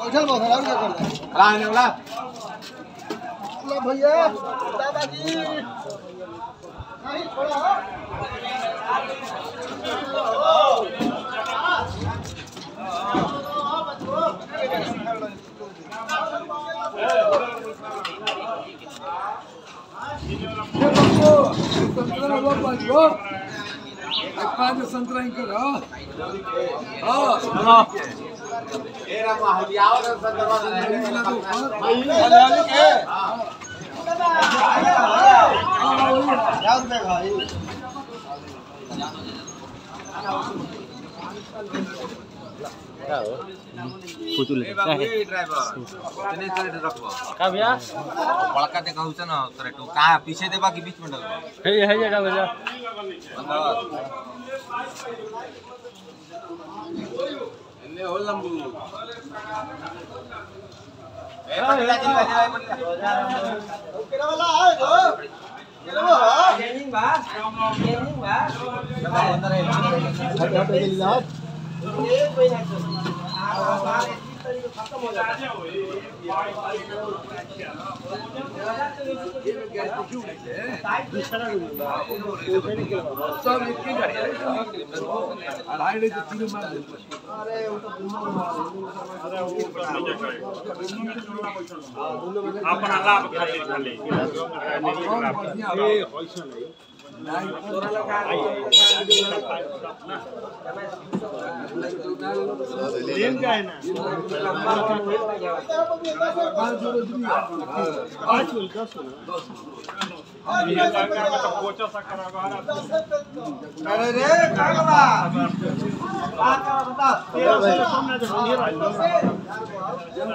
बैठल बा और क्या करता है ला ने ला अल्लाह भैया दादाजी नहीं छोड़ा संतरा इंकर हा। ए रा हलियावा का संदर्भ हरियाली के याद में भाई ए बाबू ए ड्राइवर तने करे रखबो का भैया? बड़का देखा हुछ न तोरे तो कहाँ पीछे देबा कि बीच में डलबा है है जगह भैया एने हो लंबू ए पटिया जी बजा केरा वाला है वाला ट्रेनिंग बा ट्रेनिंग बा अंदर है हट हट के लिए हाथ ये कोई ना हमारे इस तरीके खत्म हो जाता सब एक ही गाड़ी है राइड तीन मार अरे वो तो अपना लाभ खाली फूल ये लगा में तो कोचा सा करा अरे रे कागला बात का बता रहा है